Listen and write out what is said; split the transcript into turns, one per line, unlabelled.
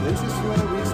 this is where we